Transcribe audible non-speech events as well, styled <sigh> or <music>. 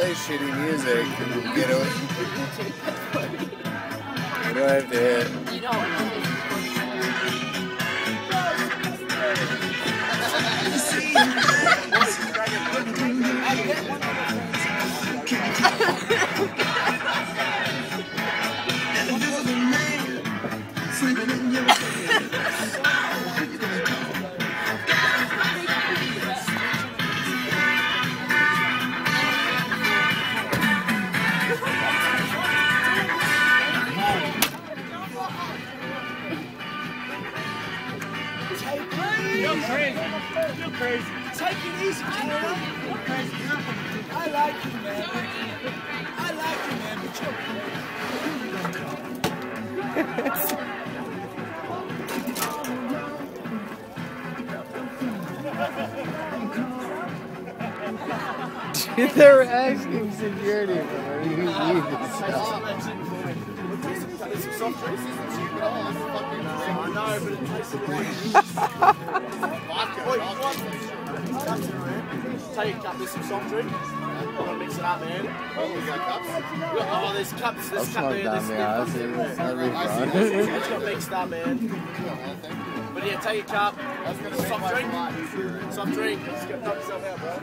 play shitty music get away. What do I have to hit? You know. You're crazy. You're crazy. Take it easy, Kayla. I like you, man. I like you, man, but you're crazy. they were asking security <laughs> for where you need this stuff. Take a cup, there's some soft drink. I'm gonna mix it up, man. Oh, we got cups? Oh, there's cups, there's cup there, there's. It's got mixed up, man. But yeah, take a cup. Soft drink. Soft drink. Get knock yourself out, bro.